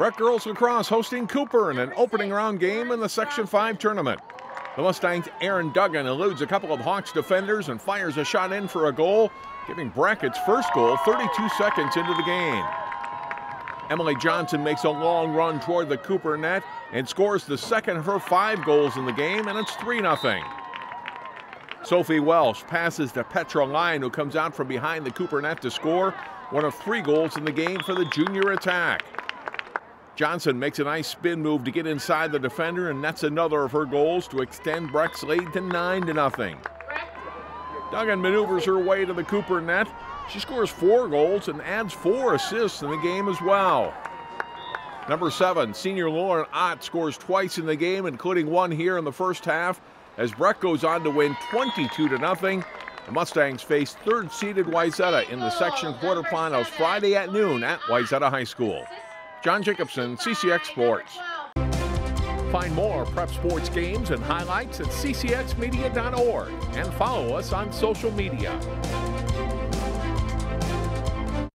Breck Girls Lacrosse hosting Cooper in an opening round game in the Section 5 tournament. The Mustangs' Erin Duggan eludes a couple of Hawks defenders and fires a shot in for a goal, giving Breck its first goal 32 seconds into the game. Emily Johnson makes a long run toward the Cooper net and scores the second of her five goals in the game, and it's 3 0. Sophie Welsh passes to Petra Lyon, who comes out from behind the Cooper net to score one of three goals in the game for the junior attack. Johnson makes a nice spin move to get inside the defender and nets another of her goals to extend Breck's lead to 9 to nothing. Duggan maneuvers her way to the Cooper net. She scores four goals and adds four assists in the game as well. Number seven, senior Lauren Ott scores twice in the game, including one here in the first half, as Breck goes on to win 22 to nothing. The Mustangs face third-seeded Wayzata in the section quarterfinals Friday at noon at Wayzata High School. John Jacobson, CCX Sports. Find more prep sports games and highlights at ccxmedia.org and follow us on social media.